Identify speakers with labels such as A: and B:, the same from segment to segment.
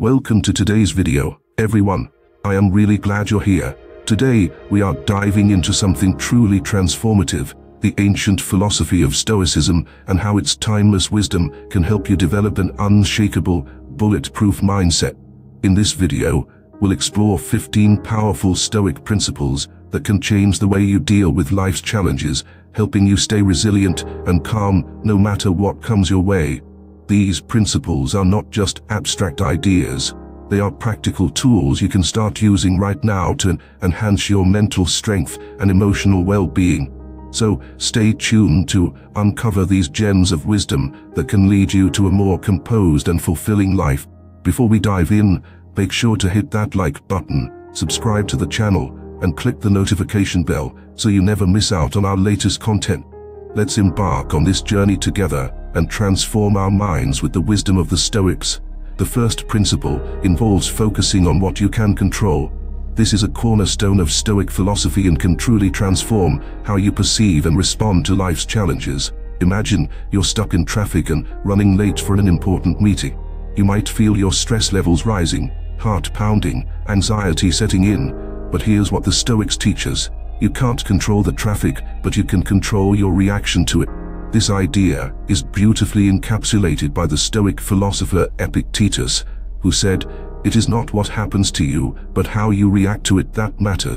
A: Welcome to today's video, everyone. I am really glad you're here. Today, we are diving into something truly transformative, the ancient philosophy of Stoicism and how its timeless wisdom can help you develop an unshakable, bulletproof mindset. In this video, we'll explore 15 powerful Stoic principles that can change the way you deal with life's challenges, helping you stay resilient and calm no matter what comes your way. These principles are not just abstract ideas. They are practical tools you can start using right now to enhance your mental strength and emotional well-being. So stay tuned to uncover these gems of wisdom that can lead you to a more composed and fulfilling life. Before we dive in, make sure to hit that like button, subscribe to the channel, and click the notification bell so you never miss out on our latest content. Let's embark on this journey together and transform our minds with the wisdom of the Stoics. The first principle involves focusing on what you can control. This is a cornerstone of Stoic philosophy and can truly transform how you perceive and respond to life's challenges. Imagine you're stuck in traffic and running late for an important meeting. You might feel your stress levels rising, heart pounding, anxiety setting in, but here's what the Stoics teach us. You can't control the traffic, but you can control your reaction to it. This idea is beautifully encapsulated by the Stoic philosopher Epictetus, who said, It is not what happens to you, but how you react to it that matter.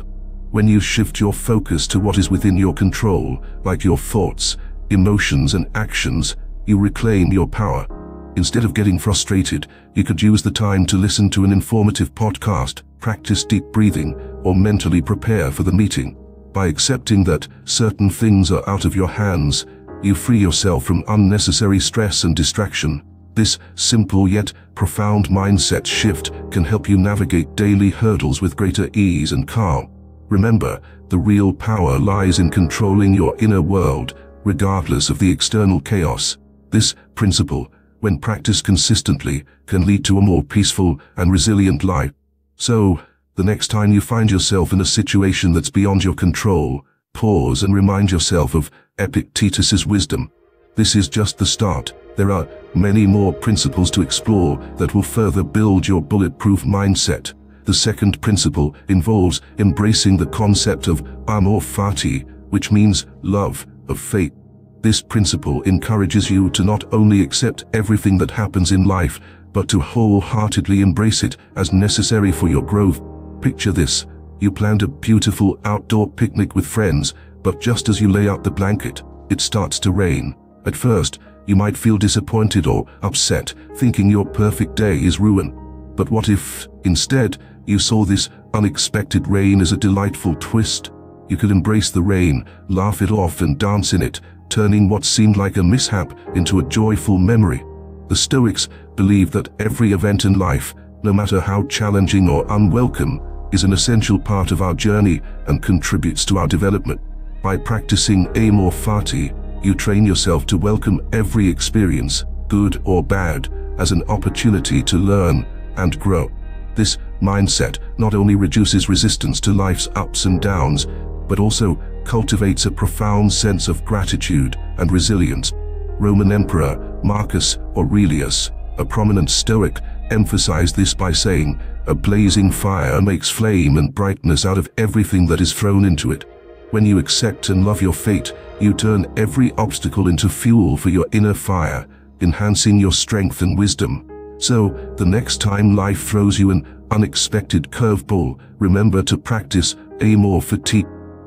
A: When you shift your focus to what is within your control, like your thoughts, emotions and actions, you reclaim your power. Instead of getting frustrated, you could use the time to listen to an informative podcast, practice deep breathing, or mentally prepare for the meeting. By accepting that certain things are out of your hands, you free yourself from unnecessary stress and distraction. This simple yet profound mindset shift can help you navigate daily hurdles with greater ease and calm. Remember, the real power lies in controlling your inner world, regardless of the external chaos. This principle, when practiced consistently, can lead to a more peaceful and resilient life. So, the next time you find yourself in a situation that's beyond your control, pause and remind yourself of Epictetus's wisdom. This is just the start. There are many more principles to explore that will further build your bulletproof mindset. The second principle involves embracing the concept of amor fati, which means love of fate. This principle encourages you to not only accept everything that happens in life, but to wholeheartedly embrace it as necessary for your growth. Picture this. You planned a beautiful outdoor picnic with friends but just as you lay out the blanket, it starts to rain. At first, you might feel disappointed or upset, thinking your perfect day is ruined. But what if, instead, you saw this unexpected rain as a delightful twist? You could embrace the rain, laugh it off and dance in it, turning what seemed like a mishap into a joyful memory. The Stoics believe that every event in life, no matter how challenging or unwelcome, is an essential part of our journey and contributes to our development. By practicing amor fati, you train yourself to welcome every experience, good or bad, as an opportunity to learn and grow. This mindset not only reduces resistance to life's ups and downs, but also cultivates a profound sense of gratitude and resilience. Roman Emperor Marcus Aurelius, a prominent Stoic, emphasized this by saying, a blazing fire makes flame and brightness out of everything that is thrown into it. When you accept and love your fate, you turn every obstacle into fuel for your inner fire, enhancing your strength and wisdom. So, the next time life throws you an unexpected curveball, remember to practice amor fati.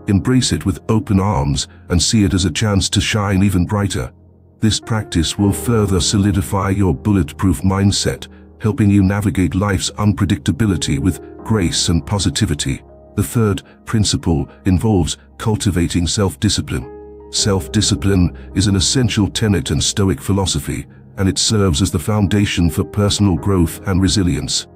A: Embrace it with open arms and see it as a chance to shine even brighter. This practice will further solidify your bulletproof mindset, helping you navigate life's unpredictability with grace and positivity. The third principle involves cultivating self-discipline. Self-discipline is an essential tenet in Stoic philosophy, and it serves as the foundation for personal growth and resilience.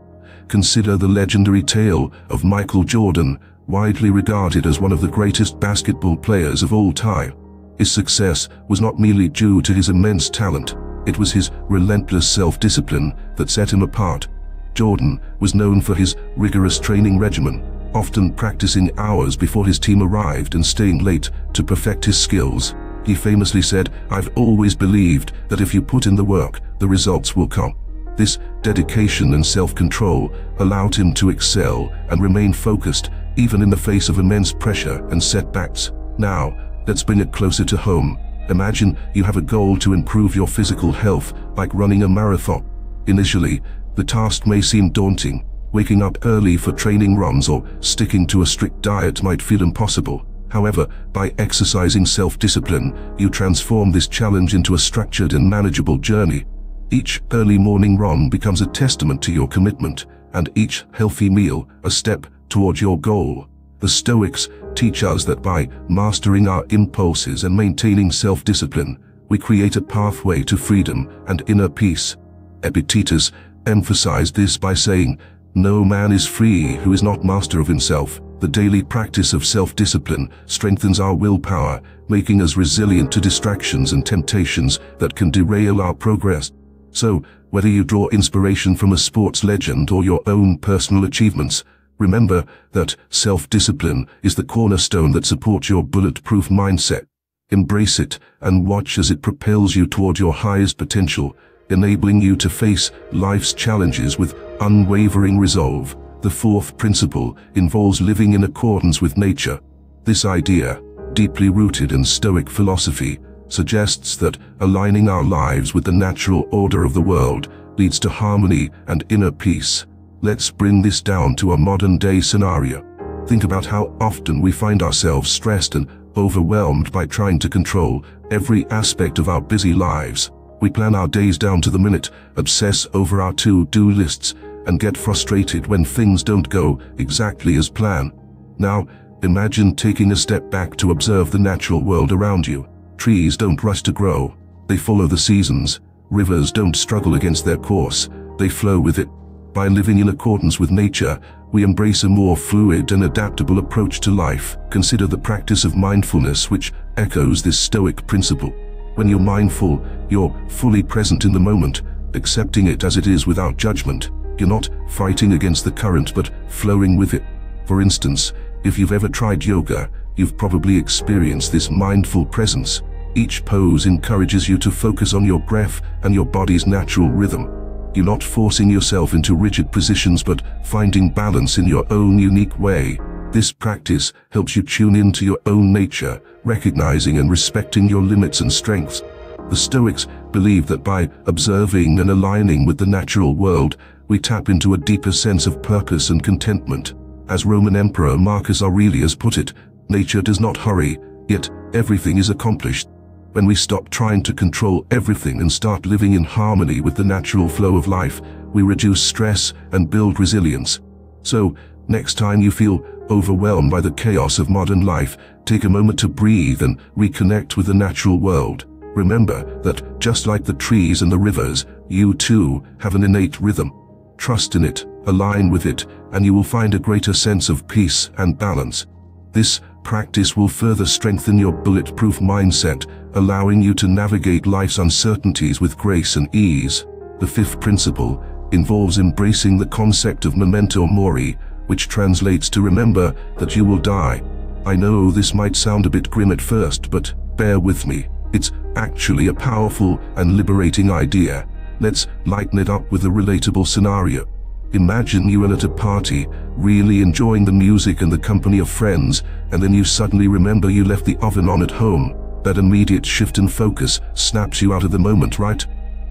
A: Consider the legendary tale of Michael Jordan, widely regarded as one of the greatest basketball players of all time. His success was not merely due to his immense talent, it was his relentless self-discipline that set him apart. Jordan was known for his rigorous training regimen, often practicing hours before his team arrived and staying late to perfect his skills. He famously said, I've always believed that if you put in the work, the results will come. This dedication and self-control allowed him to excel and remain focused even in the face of immense pressure and setbacks. Now, let's bring it closer to home. Imagine you have a goal to improve your physical health, like running a marathon. Initially, the task may seem daunting. Waking up early for training runs or sticking to a strict diet might feel impossible. However, by exercising self-discipline, you transform this challenge into a structured and manageable journey. Each early morning run becomes a testament to your commitment, and each healthy meal a step towards your goal. The Stoics teach us that by mastering our impulses and maintaining self-discipline, we create a pathway to freedom and inner peace. Epictetus emphasized this by saying, No man is free who is not master of himself. The daily practice of self-discipline strengthens our willpower, making us resilient to distractions and temptations that can derail our progress. So, whether you draw inspiration from a sports legend or your own personal achievements, remember that self-discipline is the cornerstone that supports your bulletproof mindset. Embrace it and watch as it propels you toward your highest potential, enabling you to face life's challenges with unwavering resolve. The fourth principle involves living in accordance with nature. This idea, deeply rooted in Stoic philosophy, suggests that aligning our lives with the natural order of the world leads to harmony and inner peace. Let's bring this down to a modern-day scenario. Think about how often we find ourselves stressed and overwhelmed by trying to control every aspect of our busy lives. We plan our days down to the minute, obsess over our to-do lists, and get frustrated when things don't go exactly as planned. Now, imagine taking a step back to observe the natural world around you. Trees don't rush to grow. They follow the seasons. Rivers don't struggle against their course. They flow with it. By living in accordance with nature, we embrace a more fluid and adaptable approach to life. Consider the practice of mindfulness which echoes this stoic principle. When you're mindful, you're fully present in the moment, accepting it as it is without judgment. You're not fighting against the current but flowing with it. For instance, if you've ever tried yoga, you've probably experienced this mindful presence. Each pose encourages you to focus on your breath and your body's natural rhythm. You're not forcing yourself into rigid positions but finding balance in your own unique way. This practice helps you tune into your own nature, recognizing and respecting your limits and strengths. The Stoics believe that by observing and aligning with the natural world, we tap into a deeper sense of purpose and contentment. As Roman Emperor Marcus Aurelius put it, nature does not hurry, yet everything is accomplished. When we stop trying to control everything and start living in harmony with the natural flow of life, we reduce stress and build resilience. So, next time you feel overwhelmed by the chaos of modern life, take a moment to breathe and reconnect with the natural world. Remember that just like the trees and the rivers, you too have an innate rhythm. Trust in it, align with it, and you will find a greater sense of peace and balance. This practice will further strengthen your bulletproof mindset, allowing you to navigate life's uncertainties with grace and ease. The fifth principle involves embracing the concept of memento mori, which translates to remember that you will die. I know this might sound a bit grim at first, but bear with me. It's actually a powerful and liberating idea. Let's lighten it up with a relatable scenario. Imagine you are at a party, really enjoying the music and the company of friends, and then you suddenly remember you left the oven on at home. That immediate shift in focus snaps you out of the moment, right?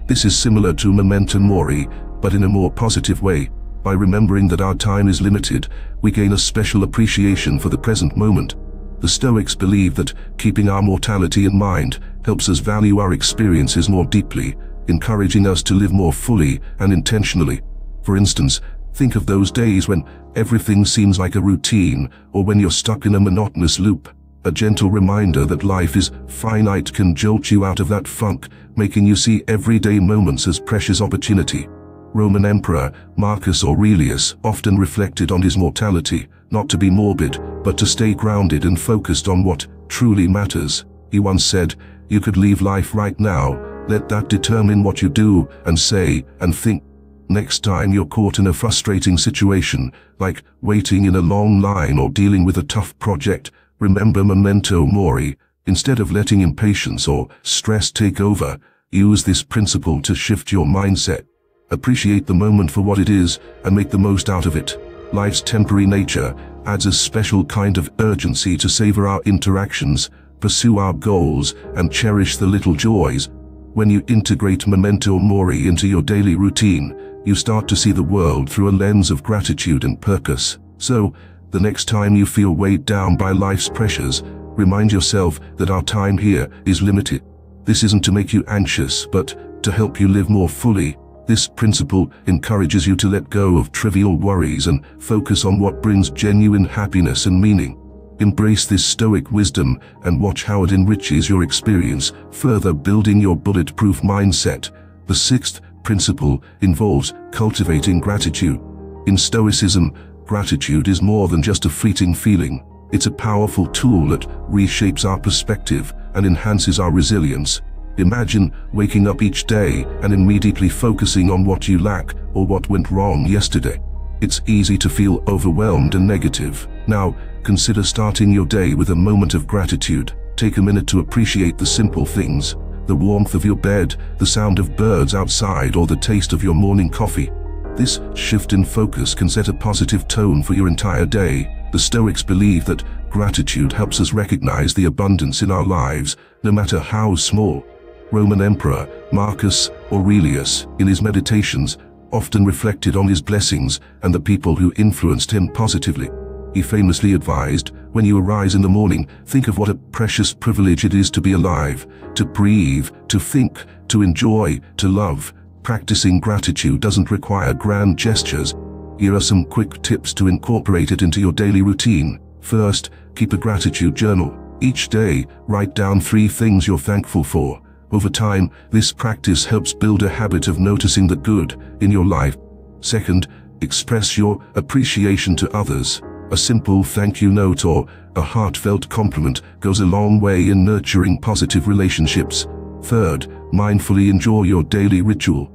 A: This is similar to memento mori, but in a more positive way. By remembering that our time is limited, we gain a special appreciation for the present moment. The Stoics believe that keeping our mortality in mind helps us value our experiences more deeply encouraging us to live more fully and intentionally. For instance, think of those days when everything seems like a routine or when you're stuck in a monotonous loop. A gentle reminder that life is finite can jolt you out of that funk, making you see everyday moments as precious opportunity. Roman Emperor Marcus Aurelius often reflected on his mortality, not to be morbid, but to stay grounded and focused on what truly matters. He once said, you could leave life right now, let that determine what you do and say and think. Next time you're caught in a frustrating situation, like waiting in a long line or dealing with a tough project, remember memento mori. Instead of letting impatience or stress take over, use this principle to shift your mindset. Appreciate the moment for what it is and make the most out of it. Life's temporary nature adds a special kind of urgency to savor our interactions, pursue our goals, and cherish the little joys. When you integrate memento mori into your daily routine, you start to see the world through a lens of gratitude and purpose. So, the next time you feel weighed down by life's pressures, remind yourself that our time here is limited. This isn't to make you anxious, but to help you live more fully. This principle encourages you to let go of trivial worries and focus on what brings genuine happiness and meaning. Embrace this stoic wisdom and watch how it enriches your experience, further building your bulletproof mindset. The sixth principle involves cultivating gratitude. In Stoicism, gratitude is more than just a fleeting feeling. It's a powerful tool that reshapes our perspective and enhances our resilience. Imagine waking up each day and immediately focusing on what you lack or what went wrong yesterday. It's easy to feel overwhelmed and negative. Now, consider starting your day with a moment of gratitude. Take a minute to appreciate the simple things, the warmth of your bed, the sound of birds outside, or the taste of your morning coffee. This shift in focus can set a positive tone for your entire day. The Stoics believe that gratitude helps us recognize the abundance in our lives, no matter how small. Roman Emperor Marcus Aurelius, in his meditations, often reflected on his blessings and the people who influenced him positively. He famously advised, when you arise in the morning, think of what a precious privilege it is to be alive, to breathe, to think, to enjoy, to love. Practicing gratitude doesn't require grand gestures. Here are some quick tips to incorporate it into your daily routine. First, keep a gratitude journal. Each day, write down three things you're thankful for. Over time, this practice helps build a habit of noticing the good in your life. Second, express your appreciation to others. A simple thank you note or a heartfelt compliment goes a long way in nurturing positive relationships. Third, mindfully enjoy your daily ritual.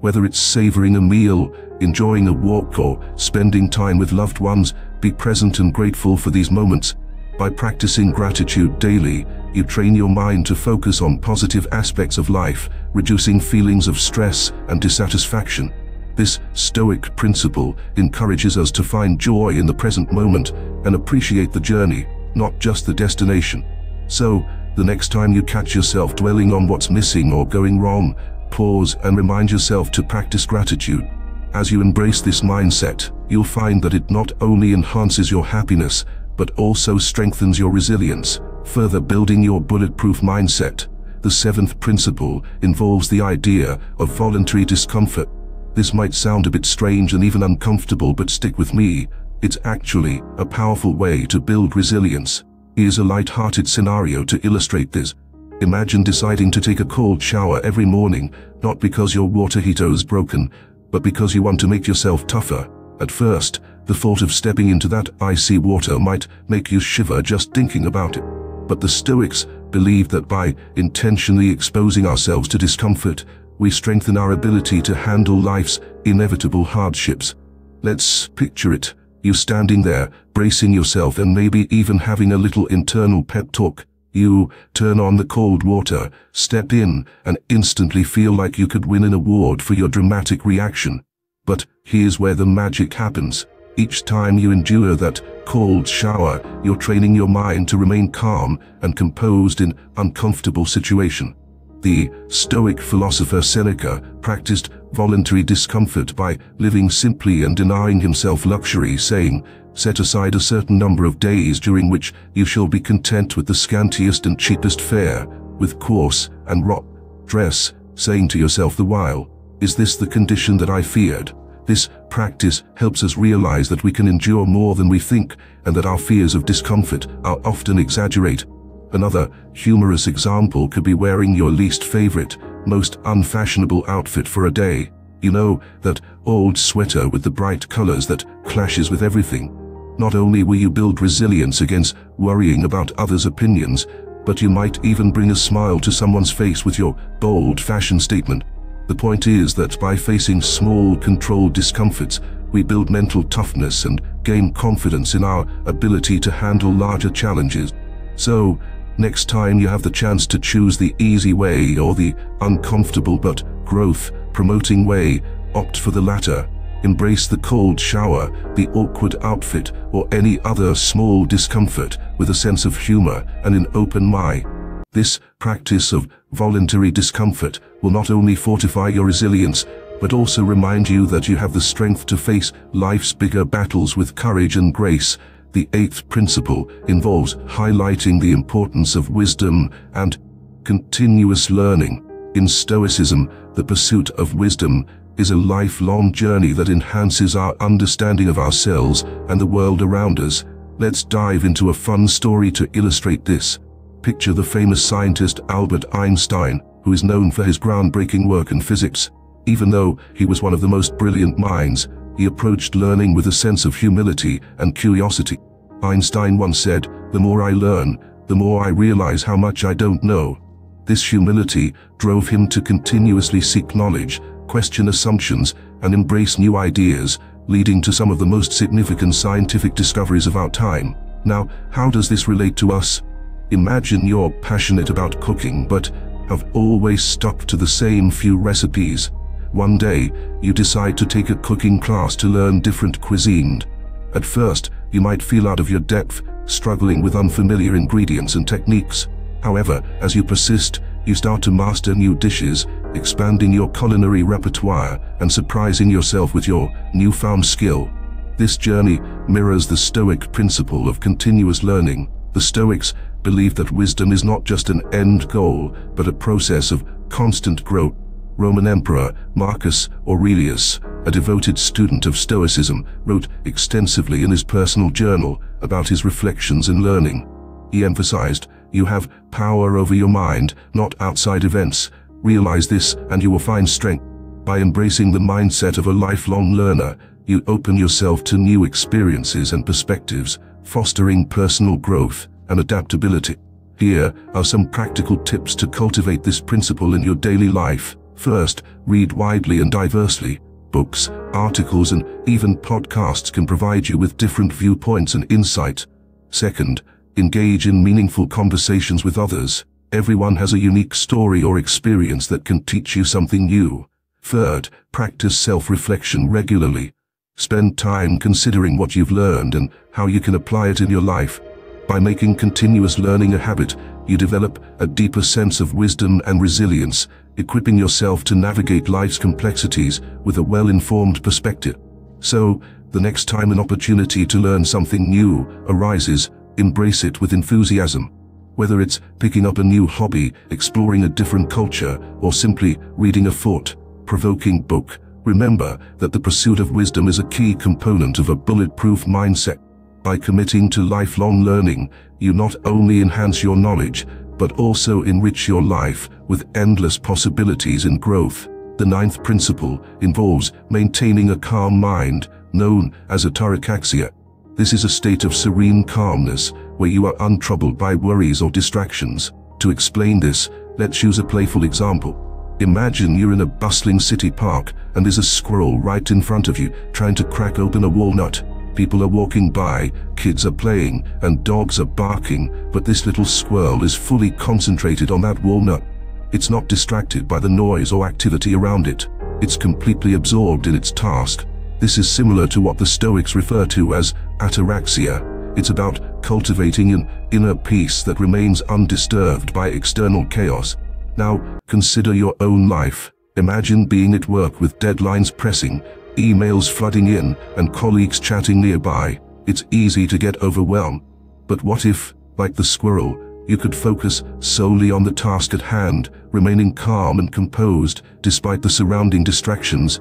A: Whether it's savoring a meal, enjoying a walk or spending time with loved ones, be present and grateful for these moments. By practicing gratitude daily, you train your mind to focus on positive aspects of life, reducing feelings of stress and dissatisfaction. This stoic principle encourages us to find joy in the present moment and appreciate the journey, not just the destination. So, the next time you catch yourself dwelling on what's missing or going wrong, pause and remind yourself to practice gratitude. As you embrace this mindset, you'll find that it not only enhances your happiness, but also strengthens your resilience, further building your bulletproof mindset. The seventh principle involves the idea of voluntary discomfort. This might sound a bit strange and even uncomfortable, but stick with me. It's actually a powerful way to build resilience. Here's a light-hearted scenario to illustrate this. Imagine deciding to take a cold shower every morning, not because your water heater is broken, but because you want to make yourself tougher. At first, the thought of stepping into that icy water might make you shiver just thinking about it. But the Stoics believed that by intentionally exposing ourselves to discomfort, we strengthen our ability to handle life's inevitable hardships. Let's picture it, you standing there, bracing yourself and maybe even having a little internal pep talk. You turn on the cold water, step in, and instantly feel like you could win an award for your dramatic reaction. But here's where the magic happens. Each time you endure that cold shower, you're training your mind to remain calm and composed in uncomfortable situation. The Stoic philosopher Seneca practiced voluntary discomfort by living simply and denying himself luxury, saying, Set aside a certain number of days during which you shall be content with the scantiest and cheapest fare, with coarse and rot dress, saying to yourself the while, Is this the condition that I feared? This practice helps us realize that we can endure more than we think and that our fears of discomfort are often exaggerated. Another humorous example could be wearing your least favorite, most unfashionable outfit for a day. You know, that old sweater with the bright colors that clashes with everything. Not only will you build resilience against worrying about others' opinions, but you might even bring a smile to someone's face with your bold fashion statement. The point is that by facing small, controlled discomforts, we build mental toughness and gain confidence in our ability to handle larger challenges. So, Next time you have the chance to choose the easy way or the uncomfortable but growth-promoting way, opt for the latter. Embrace the cold shower, the awkward outfit, or any other small discomfort with a sense of humor and an open mind. This practice of voluntary discomfort will not only fortify your resilience, but also remind you that you have the strength to face life's bigger battles with courage and grace. The eighth principle involves highlighting the importance of wisdom and continuous learning. In Stoicism, the pursuit of wisdom is a lifelong journey that enhances our understanding of ourselves and the world around us. Let's dive into a fun story to illustrate this. Picture the famous scientist Albert Einstein, who is known for his groundbreaking work in physics. Even though he was one of the most brilliant minds, he approached learning with a sense of humility and curiosity. Einstein once said, the more I learn, the more I realize how much I don't know. This humility drove him to continuously seek knowledge question assumptions, and embrace new ideas, leading to some of the most significant scientific discoveries of our time. Now, how does this relate to us? Imagine you're passionate about cooking but have always stuck to the same few recipes. One day, you decide to take a cooking class to learn different cuisine. At first, you might feel out of your depth, struggling with unfamiliar ingredients and techniques. However, as you persist, you start to master new dishes, expanding your culinary repertoire and surprising yourself with your newfound skill. This journey mirrors the Stoic principle of continuous learning. The Stoics believe that wisdom is not just an end goal, but a process of constant growth. Roman Emperor Marcus Aurelius, a devoted student of Stoicism, wrote extensively in his personal journal about his reflections and learning. He emphasized you have power over your mind, not outside events. Realize this and you will find strength. By embracing the mindset of a lifelong learner, you open yourself to new experiences and perspectives, fostering personal growth and adaptability. Here are some practical tips to cultivate this principle in your daily life. First, read widely and diversely. Books, articles and even podcasts can provide you with different viewpoints and insight. Second, Engage in meaningful conversations with others. Everyone has a unique story or experience that can teach you something new. Third, practice self-reflection regularly. Spend time considering what you've learned and how you can apply it in your life. By making continuous learning a habit, you develop a deeper sense of wisdom and resilience, equipping yourself to navigate life's complexities with a well-informed perspective. So, the next time an opportunity to learn something new arises, embrace it with enthusiasm. Whether it's picking up a new hobby, exploring a different culture, or simply reading a thought-provoking book, remember that the pursuit of wisdom is a key component of a bulletproof mindset. By committing to lifelong learning, you not only enhance your knowledge, but also enrich your life with endless possibilities and growth. The ninth principle involves maintaining a calm mind, known as ataraxia. This is a state of serene calmness where you are untroubled by worries or distractions. To explain this, let's use a playful example. Imagine you're in a bustling city park and there's a squirrel right in front of you trying to crack open a walnut. People are walking by, kids are playing, and dogs are barking, but this little squirrel is fully concentrated on that walnut. It's not distracted by the noise or activity around it. It's completely absorbed in its task. This is similar to what the Stoics refer to as ataraxia. It's about cultivating an inner peace that remains undisturbed by external chaos. Now, consider your own life. Imagine being at work with deadlines pressing, emails flooding in, and colleagues chatting nearby. It's easy to get overwhelmed. But what if, like the squirrel, you could focus solely on the task at hand, remaining calm and composed despite the surrounding distractions?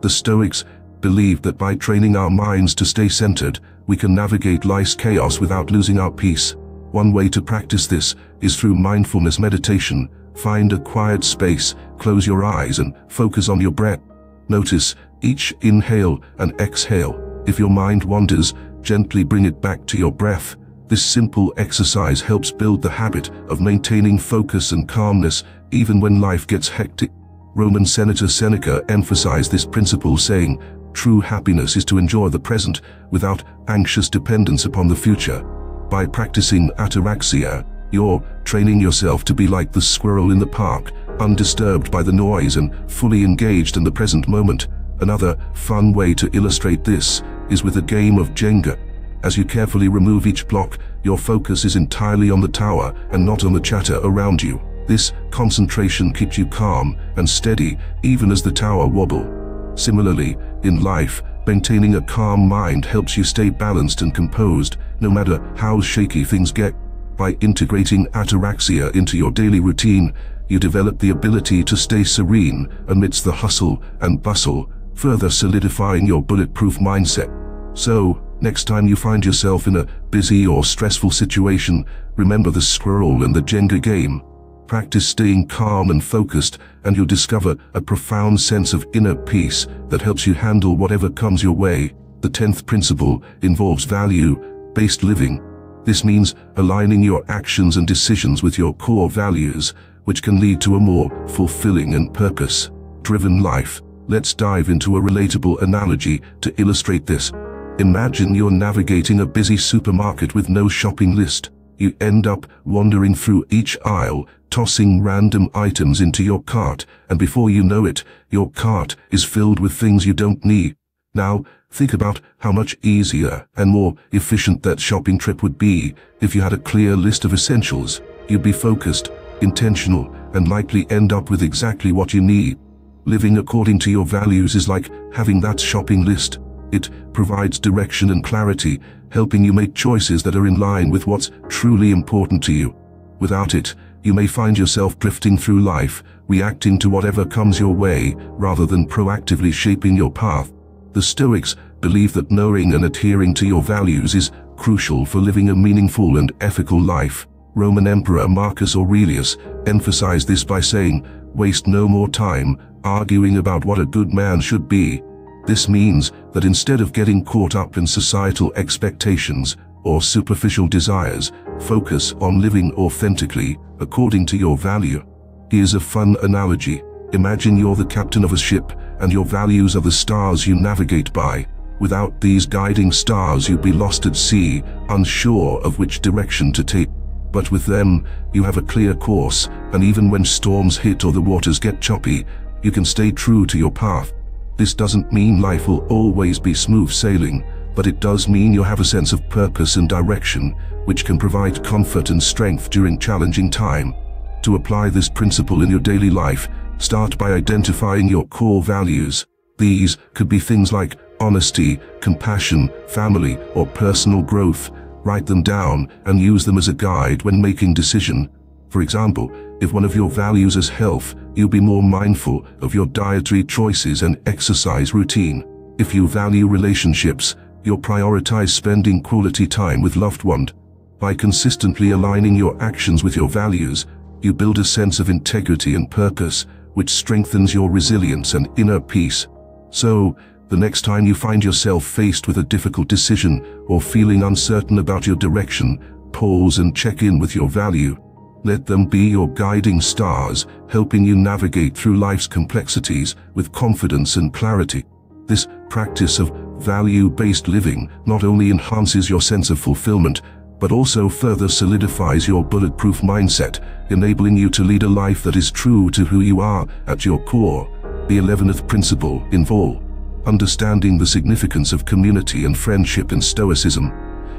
A: The Stoics believed that by training our minds to stay centered, we can navigate life's chaos without losing our peace. One way to practice this is through mindfulness meditation. Find a quiet space, close your eyes and focus on your breath. Notice each inhale and exhale. If your mind wanders, gently bring it back to your breath. This simple exercise helps build the habit of maintaining focus and calmness even when life gets hectic. Roman Senator Seneca emphasized this principle saying, True happiness is to enjoy the present without anxious dependence upon the future. By practicing ataraxia, you're training yourself to be like the squirrel in the park, undisturbed by the noise and fully engaged in the present moment. Another fun way to illustrate this is with a game of Jenga. As you carefully remove each block, your focus is entirely on the tower and not on the chatter around you. This concentration keeps you calm and steady even as the tower wobble. Similarly, in life, maintaining a calm mind helps you stay balanced and composed no matter how shaky things get. By integrating ataraxia into your daily routine, you develop the ability to stay serene amidst the hustle and bustle, further solidifying your bulletproof mindset. So, next time you find yourself in a busy or stressful situation, remember the squirrel and the Jenga game. Practice staying calm and focused and you'll discover a profound sense of inner peace that helps you handle whatever comes your way. The tenth principle involves value-based living. This means aligning your actions and decisions with your core values, which can lead to a more fulfilling and purpose-driven life. Let's dive into a relatable analogy to illustrate this. Imagine you're navigating a busy supermarket with no shopping list. You end up wandering through each aisle, tossing random items into your cart, and before you know it, your cart is filled with things you don't need. Now, think about how much easier and more efficient that shopping trip would be if you had a clear list of essentials. You'd be focused, intentional, and likely end up with exactly what you need. Living according to your values is like having that shopping list. It provides direction and clarity, helping you make choices that are in line with what's truly important to you. Without it, you may find yourself drifting through life, reacting to whatever comes your way, rather than proactively shaping your path. The Stoics believe that knowing and adhering to your values is crucial for living a meaningful and ethical life. Roman Emperor Marcus Aurelius emphasized this by saying, waste no more time arguing about what a good man should be. This means that instead of getting caught up in societal expectations or superficial desires, focus on living authentically according to your value. Here's a fun analogy. Imagine you're the captain of a ship and your values are the stars you navigate by. Without these guiding stars you'd be lost at sea, unsure of which direction to take. But with them, you have a clear course, and even when storms hit or the waters get choppy, you can stay true to your path. This doesn't mean life will always be smooth sailing, but it does mean you have a sense of purpose and direction, which can provide comfort and strength during challenging time. To apply this principle in your daily life, start by identifying your core values. These could be things like honesty, compassion, family, or personal growth. Write them down and use them as a guide when making decision. For example, if one of your values is health, you'll be more mindful of your dietary choices and exercise routine. If you value relationships, you'll prioritize spending quality time with loved ones. By consistently aligning your actions with your values, you build a sense of integrity and purpose, which strengthens your resilience and inner peace. So, the next time you find yourself faced with a difficult decision or feeling uncertain about your direction, pause and check in with your value. Let them be your guiding stars, helping you navigate through life's complexities with confidence and clarity. This practice of value-based living not only enhances your sense of fulfillment, but also further solidifies your bulletproof mindset, enabling you to lead a life that is true to who you are at your core. The 11th principle involve understanding the significance of community and friendship in Stoicism.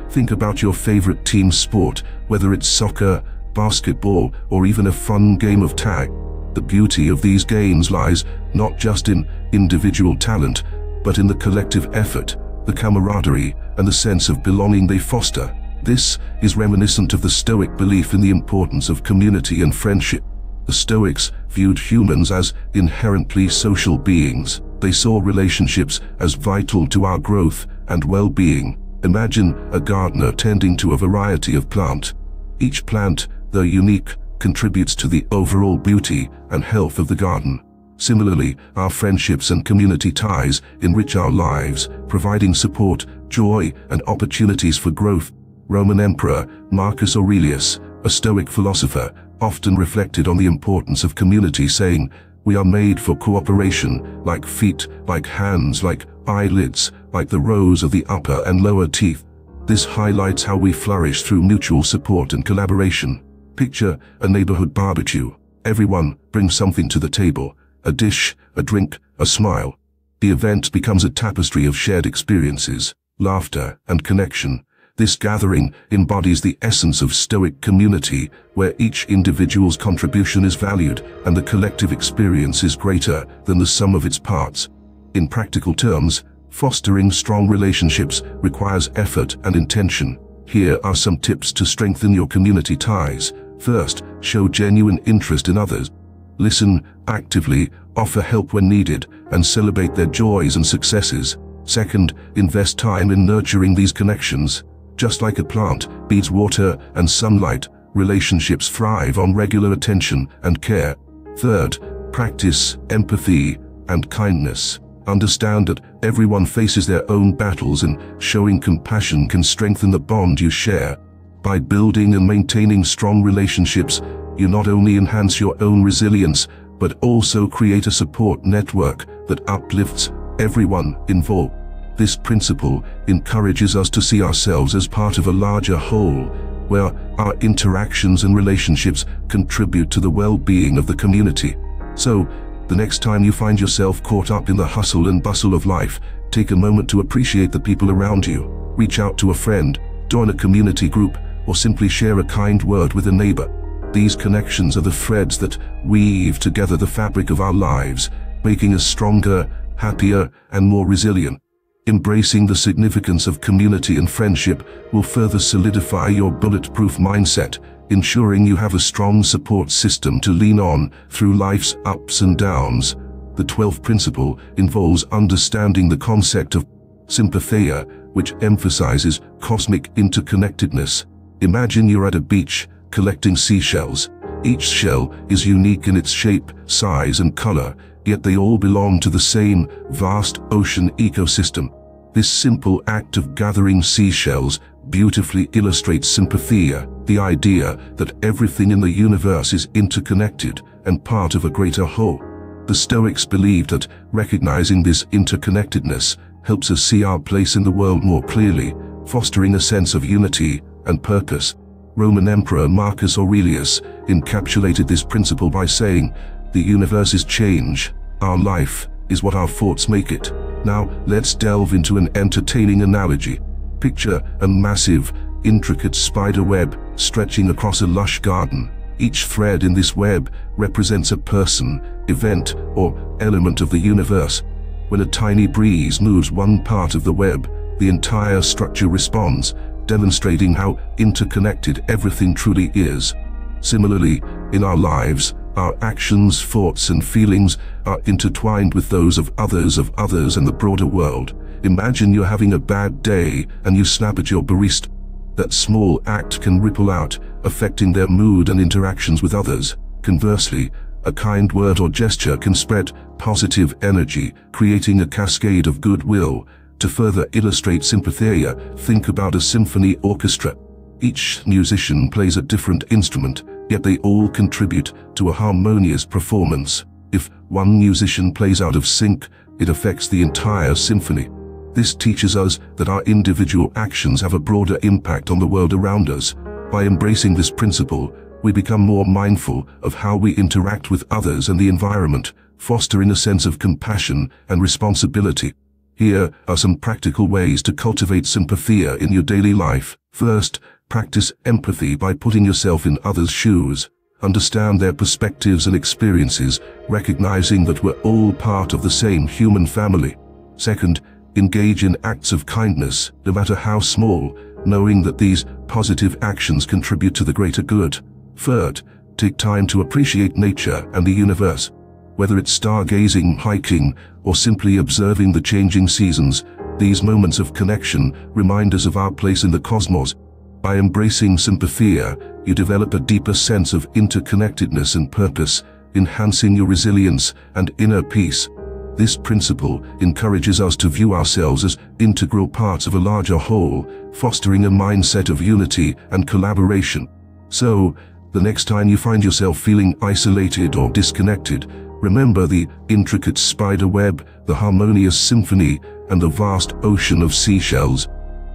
A: Think about your favorite team sport, whether it's soccer, basketball, or even a fun game of tag. The beauty of these games lies not just in individual talent, but in the collective effort, the camaraderie, and the sense of belonging they foster. This is reminiscent of the Stoic belief in the importance of community and friendship. The Stoics viewed humans as inherently social beings. They saw relationships as vital to our growth and well-being. Imagine a gardener tending to a variety of plant. Each plant, though unique, contributes to the overall beauty and health of the garden. Similarly, our friendships and community ties enrich our lives, providing support, joy, and opportunities for growth. Roman Emperor Marcus Aurelius, a Stoic philosopher, often reflected on the importance of community saying, we are made for cooperation, like feet, like hands, like eyelids, like the rows of the upper and lower teeth. This highlights how we flourish through mutual support and collaboration. Picture a neighborhood barbecue. Everyone brings something to the table, a dish, a drink, a smile. The event becomes a tapestry of shared experiences, laughter, and connection. This gathering embodies the essence of Stoic community, where each individual's contribution is valued and the collective experience is greater than the sum of its parts. In practical terms, fostering strong relationships requires effort and intention. Here are some tips to strengthen your community ties. First, show genuine interest in others. Listen actively, offer help when needed, and celebrate their joys and successes. Second, invest time in nurturing these connections. Just like a plant needs water and sunlight, relationships thrive on regular attention and care. Third, practice empathy and kindness. Understand that everyone faces their own battles and showing compassion can strengthen the bond you share. By building and maintaining strong relationships, you not only enhance your own resilience, but also create a support network that uplifts everyone involved. This principle encourages us to see ourselves as part of a larger whole, where our interactions and relationships contribute to the well-being of the community. So, the next time you find yourself caught up in the hustle and bustle of life, take a moment to appreciate the people around you. Reach out to a friend, join a community group, or simply share a kind word with a neighbor. These connections are the threads that weave together the fabric of our lives, making us stronger, happier, and more resilient. Embracing the significance of community and friendship will further solidify your bulletproof mindset, ensuring you have a strong support system to lean on through life's ups and downs. The 12th principle involves understanding the concept of sympatheia, which emphasizes cosmic interconnectedness. Imagine you're at a beach, collecting seashells. Each shell is unique in its shape, size and color, yet they all belong to the same vast ocean ecosystem. This simple act of gathering seashells beautifully illustrates sympatheia, the idea that everything in the universe is interconnected and part of a greater whole. The Stoics believed that recognizing this interconnectedness helps us see our place in the world more clearly, fostering a sense of unity and purpose. Roman Emperor Marcus Aurelius encapsulated this principle by saying, the universe is change, our life is what our thoughts make it. Now, let's delve into an entertaining analogy. Picture a massive, intricate spider web stretching across a lush garden. Each thread in this web represents a person, event, or element of the universe. When a tiny breeze moves one part of the web, the entire structure responds, demonstrating how interconnected everything truly is. Similarly, in our lives, our actions, thoughts and feelings are intertwined with those of others of others and the broader world. Imagine you're having a bad day and you snap at your barista. That small act can ripple out, affecting their mood and interactions with others. Conversely, a kind word or gesture can spread positive energy, creating a cascade of goodwill. To further illustrate sympatheia, think about a symphony orchestra. Each musician plays a different instrument, yet they all contribute to a harmonious performance. If one musician plays out of sync, it affects the entire symphony. This teaches us that our individual actions have a broader impact on the world around us. By embracing this principle, we become more mindful of how we interact with others and the environment, fostering a sense of compassion and responsibility. Here are some practical ways to cultivate sympatheia in your daily life. First, Practice empathy by putting yourself in others' shoes. Understand their perspectives and experiences, recognizing that we're all part of the same human family. Second, engage in acts of kindness, no matter how small, knowing that these positive actions contribute to the greater good. Third, take time to appreciate nature and the universe. Whether it's stargazing, hiking, or simply observing the changing seasons, these moments of connection remind us of our place in the cosmos by embracing sympatheia, you develop a deeper sense of interconnectedness and purpose, enhancing your resilience and inner peace. This principle encourages us to view ourselves as integral parts of a larger whole, fostering a mindset of unity and collaboration. So, the next time you find yourself feeling isolated or disconnected, remember the intricate spider web, the harmonious symphony, and the vast ocean of seashells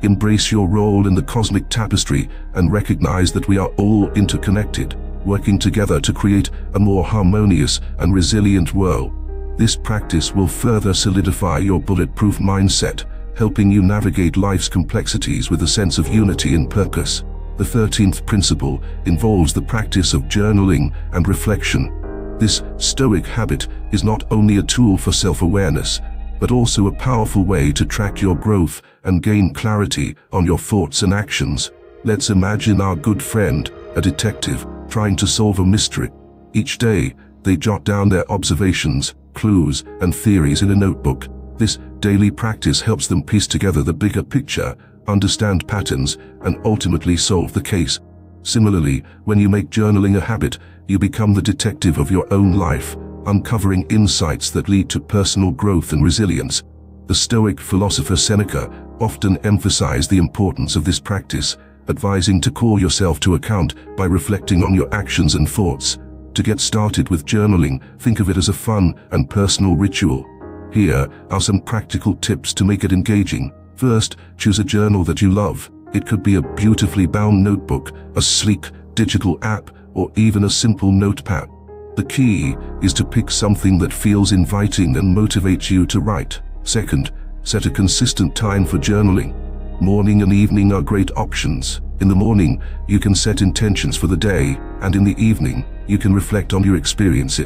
A: Embrace your role in the cosmic tapestry and recognize that we are all interconnected, working together to create a more harmonious and resilient world. This practice will further solidify your bulletproof mindset, helping you navigate life's complexities with a sense of unity and purpose. The 13th principle involves the practice of journaling and reflection. This stoic habit is not only a tool for self-awareness, but also a powerful way to track your growth and gain clarity on your thoughts and actions. Let's imagine our good friend, a detective, trying to solve a mystery. Each day, they jot down their observations, clues, and theories in a notebook. This daily practice helps them piece together the bigger picture, understand patterns, and ultimately solve the case. Similarly, when you make journaling a habit, you become the detective of your own life, uncovering insights that lead to personal growth and resilience. The Stoic philosopher Seneca often emphasized the importance of this practice, advising to call yourself to account by reflecting on your actions and thoughts. To get started with journaling, think of it as a fun and personal ritual. Here are some practical tips to make it engaging. First, choose a journal that you love. It could be a beautifully bound notebook, a sleek digital app, or even a simple notepad. The key is to pick something that feels inviting and motivates you to write. Second, set a consistent time for journaling. Morning and evening are great options. In the morning, you can set intentions for the day, and in the evening, you can reflect on your experience.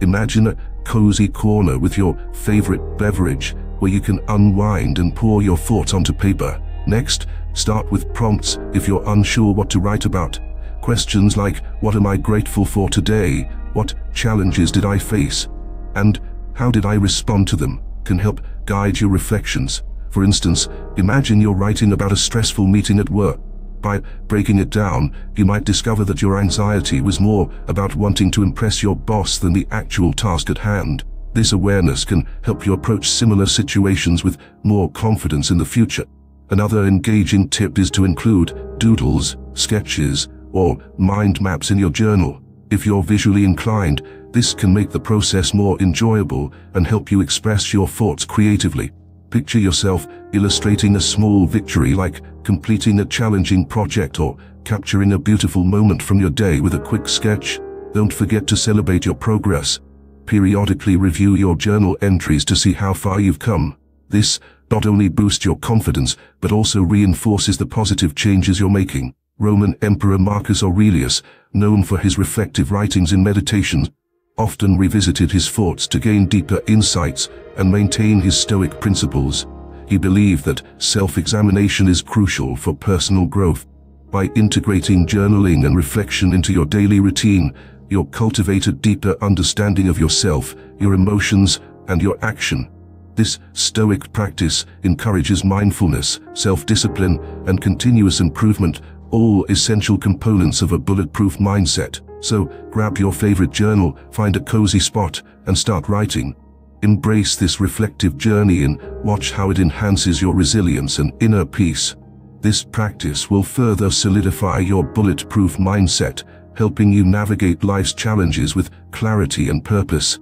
A: Imagine a cozy corner with your favorite beverage where you can unwind and pour your thoughts onto paper. Next, start with prompts if you're unsure what to write about. Questions like, what am I grateful for today? What challenges did I face? And how did I respond to them? Can help guide your reflections. For instance, imagine you're writing about a stressful meeting at work. By breaking it down, you might discover that your anxiety was more about wanting to impress your boss than the actual task at hand. This awareness can help you approach similar situations with more confidence in the future. Another engaging tip is to include doodles, sketches, or mind maps in your journal. If you're visually inclined, this can make the process more enjoyable and help you express your thoughts creatively. Picture yourself illustrating a small victory like completing a challenging project or capturing a beautiful moment from your day with a quick sketch. Don't forget to celebrate your progress. Periodically review your journal entries to see how far you've come. This not only boosts your confidence, but also reinforces the positive changes you're making. Roman Emperor Marcus Aurelius, known for his reflective writings and meditations, often revisited his thoughts to gain deeper insights and maintain his stoic principles. He believed that self-examination is crucial for personal growth. By integrating journaling and reflection into your daily routine, you'll cultivate a deeper understanding of yourself, your emotions, and your action. This stoic practice encourages mindfulness, self-discipline, and continuous improvement, all essential components of a bulletproof mindset. So grab your favorite journal, find a cozy spot, and start writing. Embrace this reflective journey and watch how it enhances your resilience and inner peace. This practice will further solidify your bulletproof mindset, helping you navigate life's challenges with clarity and purpose.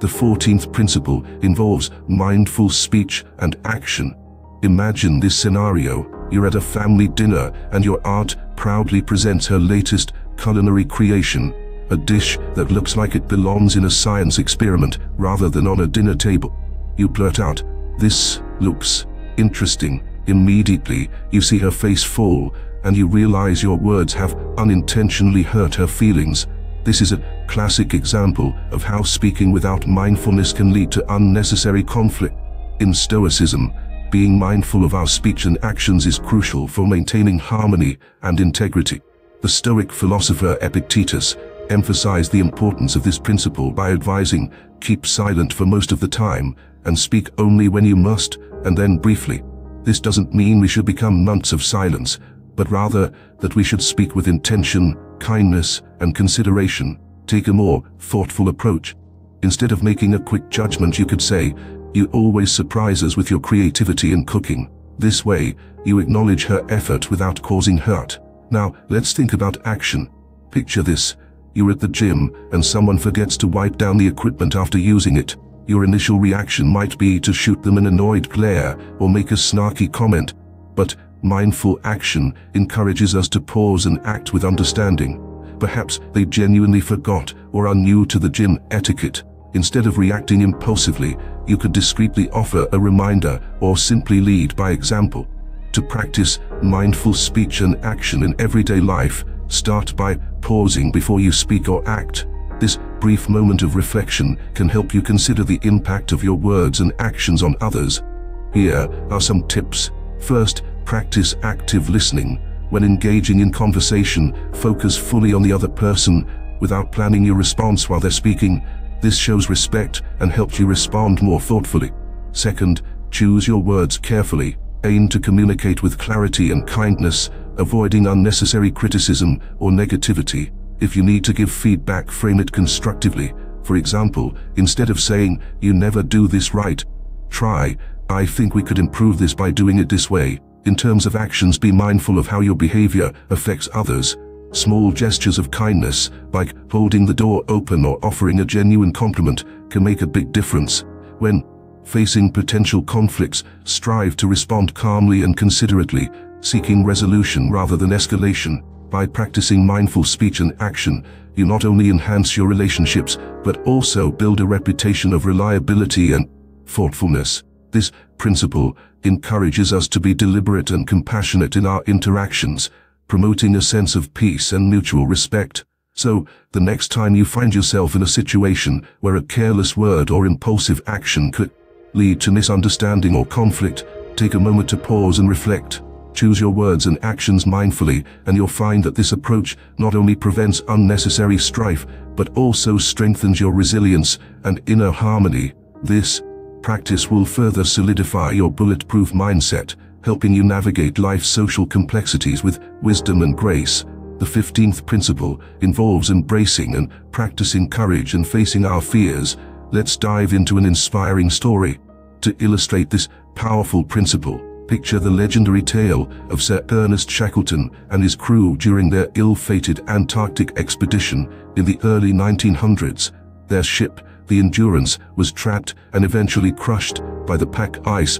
A: The 14th principle involves mindful speech and action. Imagine this scenario. You're at a family dinner and your aunt proudly presents her latest culinary creation, a dish that looks like it belongs in a science experiment rather than on a dinner table. You blurt out, this looks interesting. Immediately, you see her face fall and you realize your words have unintentionally hurt her feelings. This is a classic example of how speaking without mindfulness can lead to unnecessary conflict. In Stoicism, being mindful of our speech and actions is crucial for maintaining harmony and integrity. The Stoic philosopher Epictetus emphasized the importance of this principle by advising, keep silent for most of the time and speak only when you must, and then briefly. This doesn't mean we should become monks of silence, but rather that we should speak with intention, kindness, and consideration, take a more thoughtful approach. Instead of making a quick judgment, you could say, you always surprise us with your creativity in cooking. This way, you acknowledge her effort without causing hurt. Now, let's think about action. Picture this. You're at the gym and someone forgets to wipe down the equipment after using it. Your initial reaction might be to shoot them an annoyed glare or make a snarky comment. But mindful action encourages us to pause and act with understanding. Perhaps they genuinely forgot or are new to the gym etiquette. Instead of reacting impulsively, you could discreetly offer a reminder or simply lead by example. To practice mindful speech and action in everyday life, start by pausing before you speak or act. This brief moment of reflection can help you consider the impact of your words and actions on others. Here are some tips. First, practice active listening. When engaging in conversation, focus fully on the other person without planning your response while they're speaking. This shows respect and helps you respond more thoughtfully. Second, choose your words carefully. Aim to communicate with clarity and kindness, avoiding unnecessary criticism or negativity. If you need to give feedback, frame it constructively. For example, instead of saying, you never do this right, try, I think we could improve this by doing it this way. In terms of actions, be mindful of how your behavior affects others. Small gestures of kindness, like holding the door open or offering a genuine compliment, can make a big difference. When facing potential conflicts, strive to respond calmly and considerately, seeking resolution rather than escalation. By practicing mindful speech and action, you not only enhance your relationships, but also build a reputation of reliability and thoughtfulness. This principle encourages us to be deliberate and compassionate in our interactions, promoting a sense of peace and mutual respect. So, the next time you find yourself in a situation where a careless word or impulsive action could lead to misunderstanding or conflict, take a moment to pause and reflect. Choose your words and actions mindfully, and you'll find that this approach not only prevents unnecessary strife, but also strengthens your resilience and inner harmony. This practice will further solidify your bulletproof mindset, helping you navigate life's social complexities with wisdom and grace. The 15th principle involves embracing and practicing courage and facing our fears. Let's dive into an inspiring story. To illustrate this powerful principle, picture the legendary tale of Sir Ernest Shackleton and his crew during their ill-fated Antarctic expedition in the early 1900s. Their ship, the Endurance, was trapped and eventually crushed by the pack ice,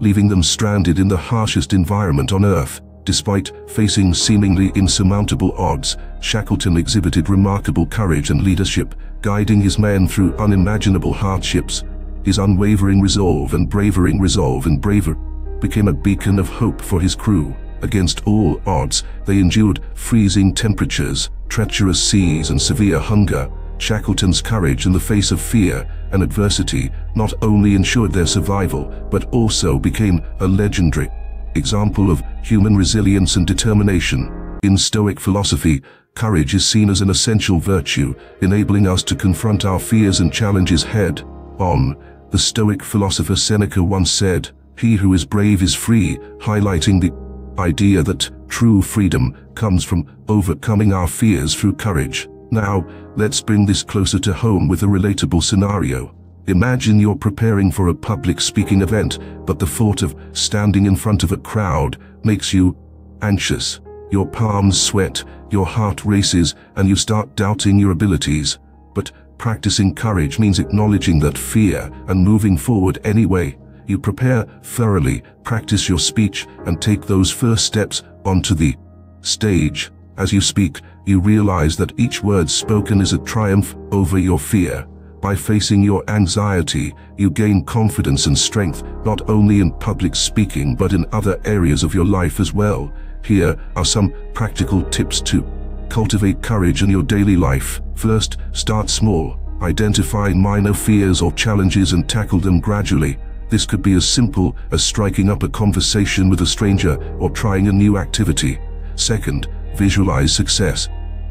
A: leaving them stranded in the harshest environment on Earth. Despite facing seemingly insurmountable odds, Shackleton exhibited remarkable courage and leadership, guiding his men through unimaginable hardships. His unwavering resolve and bravering resolve and braver became a beacon of hope for his crew. Against all odds, they endured freezing temperatures, treacherous seas and severe hunger. Shackleton's courage in the face of fear and adversity not only ensured their survival, but also became a legendary example of human resilience and determination. In Stoic philosophy, courage is seen as an essential virtue, enabling us to confront our fears and challenges head on. The Stoic philosopher Seneca once said, he who is brave is free, highlighting the idea that true freedom comes from overcoming our fears through courage. Now, let's bring this closer to home with a relatable scenario. Imagine you're preparing for a public speaking event, but the thought of standing in front of a crowd makes you anxious. Your palms sweat, your heart races, and you start doubting your abilities. But practicing courage means acknowledging that fear and moving forward anyway. You prepare thoroughly, practice your speech, and take those first steps onto the stage. As you speak, you realize that each word spoken is a triumph over your fear. By facing your anxiety, you gain confidence and strength not only in public speaking but in other areas of your life as well. Here are some practical tips to cultivate courage in your daily life. First, start small. Identify minor fears or challenges and tackle them gradually. This could be as simple as striking up a conversation with a stranger or trying a new activity. Second, visualize success.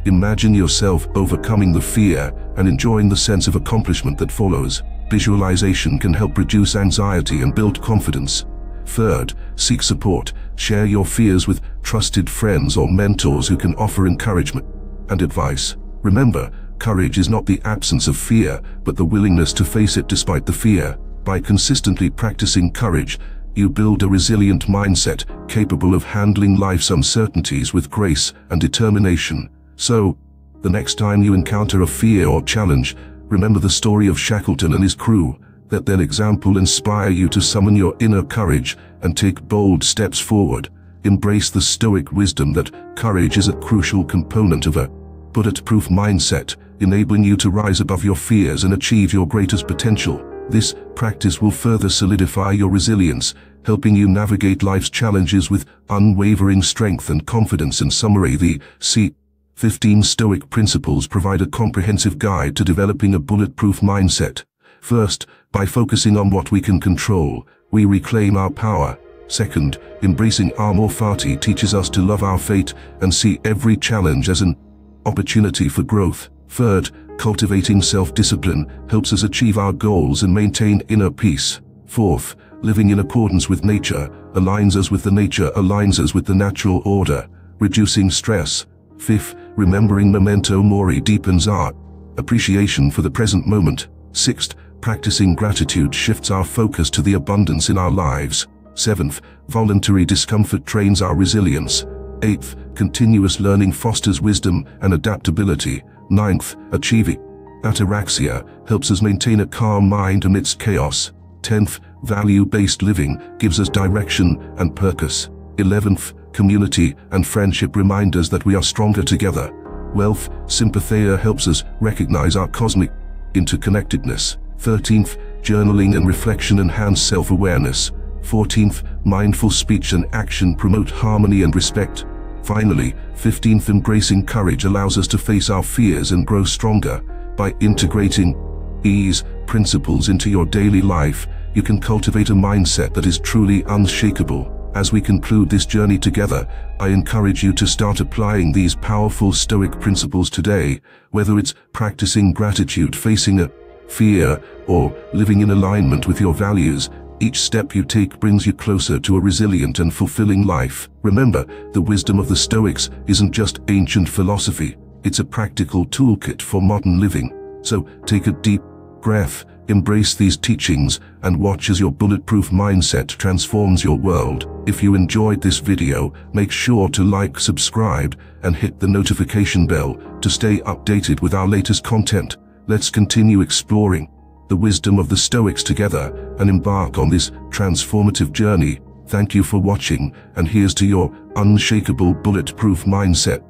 A: Imagine yourself overcoming the fear and enjoying the sense of accomplishment that follows. Visualization can help reduce anxiety and build confidence. Third, seek support. Share your fears with trusted friends or mentors who can offer encouragement and advice. Remember, courage is not the absence of fear, but the willingness to face it despite the fear. By consistently practicing courage, you build a resilient mindset capable of handling life's uncertainties with grace and determination. So, the next time you encounter a fear or challenge, remember the story of Shackleton and his crew. Let their example inspire you to summon your inner courage and take bold steps forward. Embrace the stoic wisdom that courage is a crucial component of a bulletproof mindset, enabling you to rise above your fears and achieve your greatest potential. This practice will further solidify your resilience, helping you navigate life's challenges with unwavering strength and confidence. In summary, the C 15 Stoic Principles provide a comprehensive guide to developing a bulletproof mindset. First, by focusing on what we can control, we reclaim our power. Second, embracing amor fati teaches us to love our fate and see every challenge as an opportunity for growth. Third, cultivating self-discipline helps us achieve our goals and maintain inner peace. Fourth, living in accordance with nature aligns us with the nature aligns us with the natural order, reducing stress. Fifth, remembering memento mori deepens our appreciation for the present moment. Sixth, practicing gratitude shifts our focus to the abundance in our lives. Seventh, voluntary discomfort trains our resilience. Eighth, continuous learning fosters wisdom and adaptability. Ninth, achieving ataraxia helps us maintain a calm mind amidst chaos. Tenth, value-based living gives us direction and purpose. Eleventh, community and friendship remind us that we are stronger together. Wealth, sympatheia helps us recognize our cosmic interconnectedness. 13th, journaling and reflection enhance self-awareness. 14th, mindful speech and action promote harmony and respect. Finally, 15th, embracing courage allows us to face our fears and grow stronger. By integrating ease principles into your daily life, you can cultivate a mindset that is truly unshakable. As we conclude this journey together, I encourage you to start applying these powerful Stoic principles today, whether it's practicing gratitude, facing a fear, or living in alignment with your values, each step you take brings you closer to a resilient and fulfilling life. Remember, the wisdom of the Stoics isn't just ancient philosophy, it's a practical toolkit for modern living. So take a deep breath, embrace these teachings, and watch as your bulletproof mindset transforms your world. If you enjoyed this video, make sure to like, subscribe, and hit the notification bell to stay updated with our latest content. Let's continue exploring the wisdom of the Stoics together and embark on this transformative journey. Thank you for watching, and here's to your unshakable bulletproof mindset.